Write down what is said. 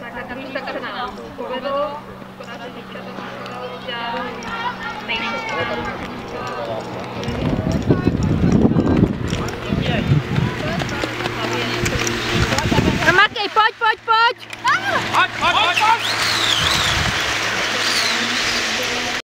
Tak, když tak se nám povedlo, škoda, že teďka to muselo udělat No Makej, pojď, pojď, pojď! Pojď, pojď, pojď, pojď!